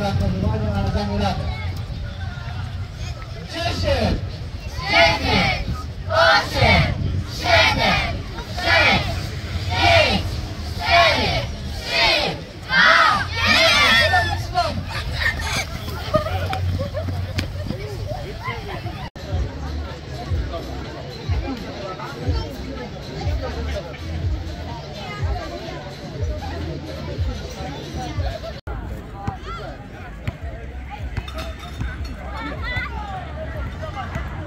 同志们，朋友们，大家好。